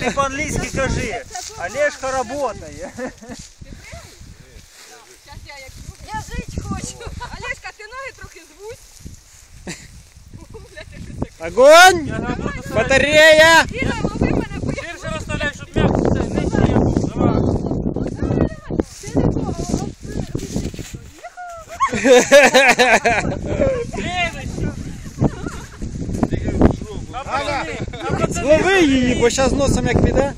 Ти по-англійськи кажи. Олежка работає. Я жить хочу. Олежка, ти ноги трохи звуть. Огонь! Батарея! Іра, лови мене, бо я Ширше розставляй, щоб м'яко це нижче був. Давай. Следующий. А пацани, а пацани, Лови її, бо зараз носом як піде.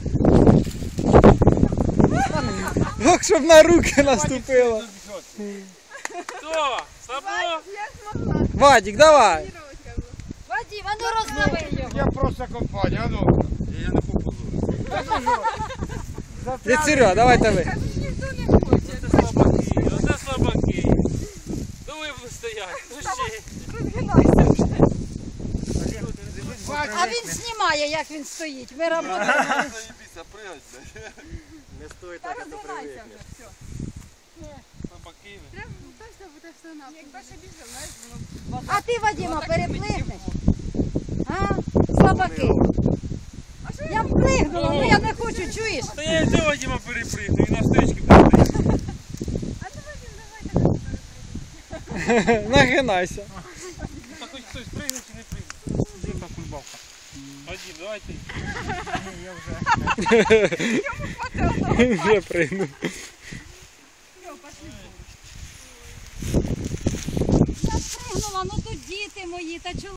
Ох, щоб на руки наступило. Хто? Слабо? Вадік, давай. Вадим, а ну розлови його. Я просто компанія, а ну. Я не Дід Серега, давайте ви. Ніхто не хоче. Оце слабаки, оце слабаки. Ну ви будете стояти. Ну ще. Розгинайся вже. А він знімає, як він стоїть. Ми працюємо. Не стой Та так, а то вже, ще більше, знаєш, воно... А ти, Вадима, переплигнеш? А? Слабаки. Я вплигнула, ну я не хочу, чуєш? Та я цього Діма перепригну і на стички перепригну. А ну Вадим, давай Нагинайся. Давайте, я вже. Йому хватило. Вже прийняв. Йо. Я пригнула, ну тут діти мої, та чоловіки.